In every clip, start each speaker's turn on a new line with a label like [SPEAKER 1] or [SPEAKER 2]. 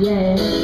[SPEAKER 1] Yeah.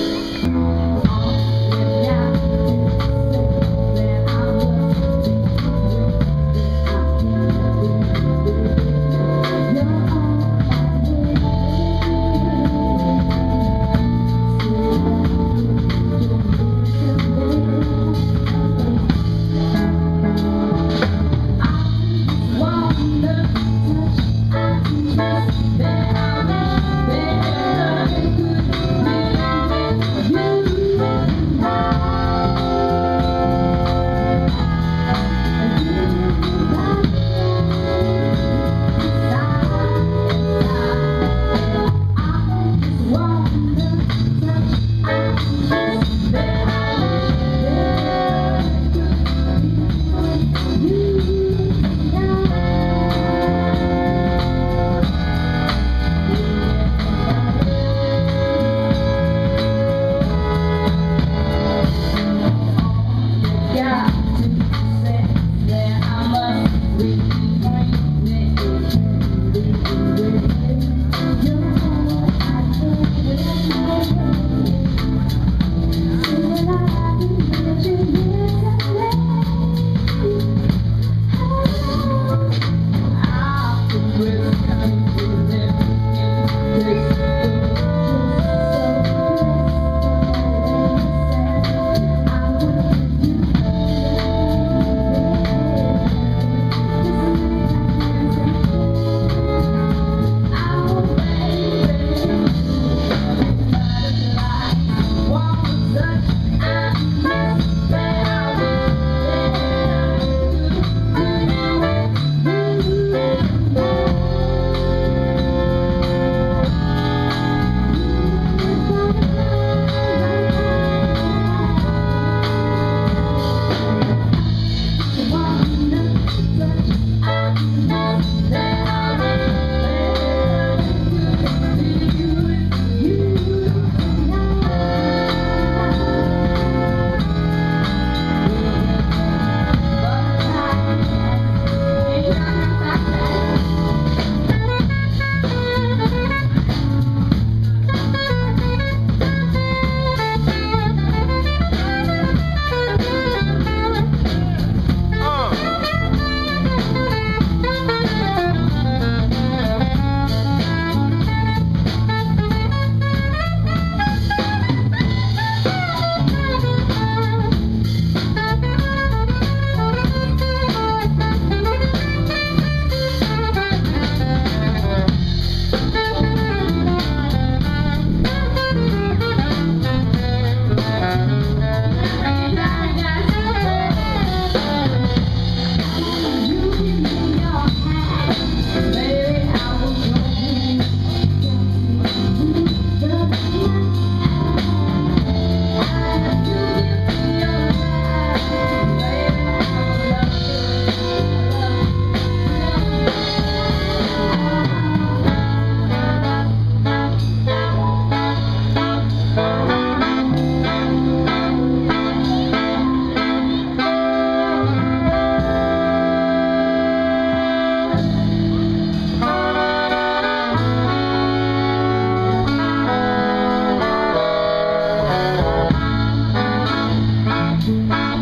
[SPEAKER 1] Música